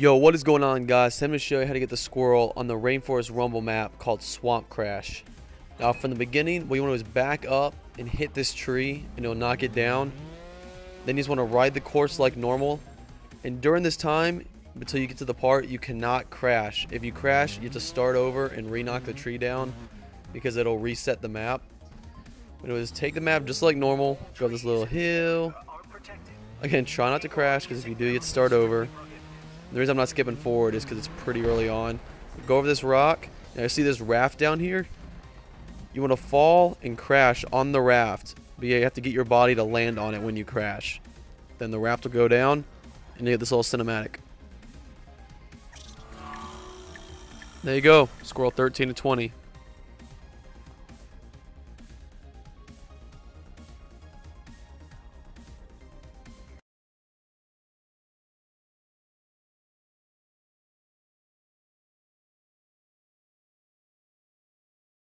Yo, what is going on guys? I'm going to show you how to get the squirrel on the Rainforest Rumble map called Swamp Crash. Now from the beginning, what you want to do is back up and hit this tree and it'll knock it down. Then you just want to ride the course like normal. And during this time, until you get to the part, you cannot crash. If you crash, you have to start over and re-knock the tree down because it'll reset the map. But it was take the map just like normal, go up this little hill. Again, try not to crash because if you do, you have to start over. The reason I'm not skipping forward is because it's pretty early on. Go over this rock. And I see this raft down here. You want to fall and crash on the raft. But yeah, you have to get your body to land on it when you crash. Then the raft will go down. And you get this little cinematic. There you go. Squirrel 13 to 20.